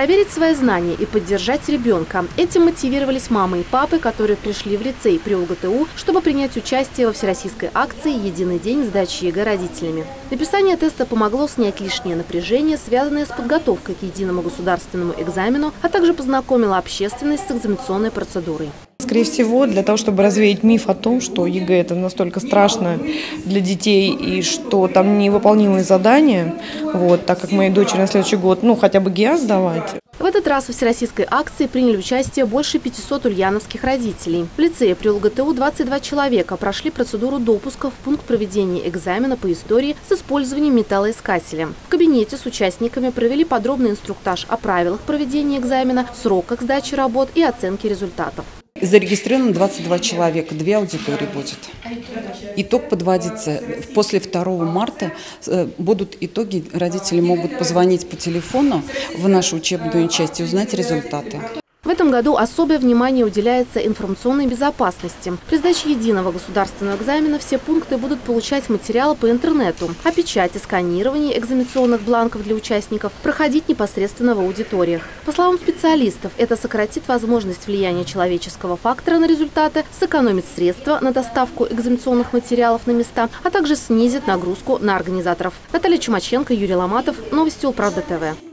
Проверить свои знания и поддержать ребенка. Этим мотивировались мамы и папы, которые пришли в лицей при УГТУ, чтобы принять участие во всероссийской акции «Единый день сдачи ЕГЭ родителями». Написание теста помогло снять лишнее напряжение, связанное с подготовкой к единому государственному экзамену, а также познакомило общественность с экзаменационной процедурой. Скорее всего, для того, чтобы развеять миф о том, что ЕГЭ это настолько страшно для детей и что там невыполнимые задания, вот, так как моей дочери на следующий год, ну, хотя бы ГИА сдавать. В этот раз во всероссийской акции приняли участие больше 500 ульяновских родителей. В лицее при ЛГТУ 22 человека прошли процедуру допуска в пункт проведения экзамена по истории с использованием металлоискателя. В кабинете с участниками провели подробный инструктаж о правилах проведения экзамена, сроках сдачи работ и оценки результатов. Зарегистрировано 22 человека, две аудитории будет. Итог подводится. После 2 марта э, будут итоги, родители могут позвонить по телефону в нашу учебную часть и узнать результаты. В этом году особое внимание уделяется информационной безопасности. При сдаче единого государственного экзамена все пункты будут получать материалы по интернету, а печать и сканирование экзаменационных бланков для участников проходить непосредственно в аудиториях. По словам специалистов, это сократит возможность влияния человеческого фактора на результаты, сэкономит средства на доставку экзаменационных материалов на места, а также снизит нагрузку на организаторов. Наталья Чумаченко, Юрий Ломатов. Новости Улправда ТВ.